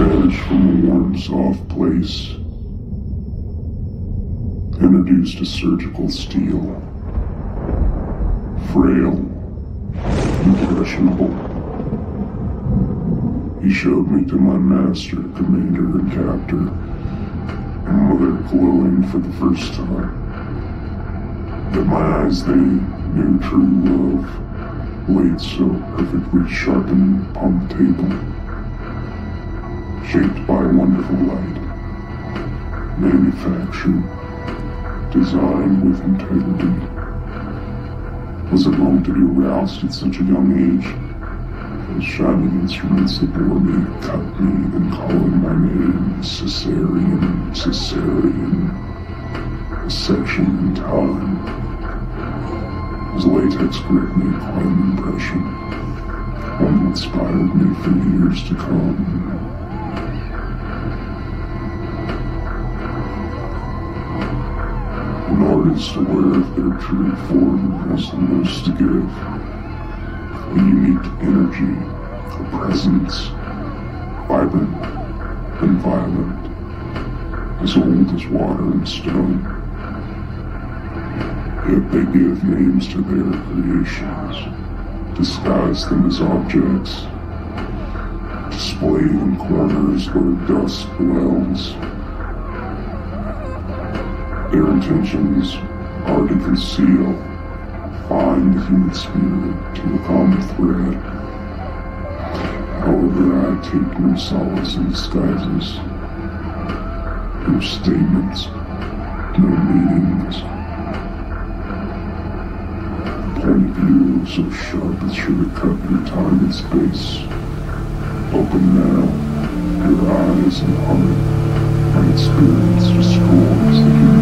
Banished from a warm, soft place. Introduced to surgical steel. Frail. Impressionable. He showed me to my master, commander, and captor, and mother glowing for the first time. That my eyes, they knew true love, laid so perfectly sharpened upon the table, shaped by wonderful light, manufactured, designed with integrity. Was it wrong to be aroused at such a young age? Those shining instruments that bore me, cut me, then calling my name, Caesarian, Caesarian, a section in time. His latex grip made quite an impression, one inspired me for years to come. An artist aware of their true form has the most to give. A unique energy, a presence, vibrant and violent, as old as water and stone. Yet they give names to their creations, disguise them as objects, display in corners where dust dwells. Their intentions are to conceal, find the human spirit to a common thread. However, I take no solace in disguises, no statements, no meanings. Point of view so sharp it should have cut your time and space. Open now, your eyes and heart. My experience the universe.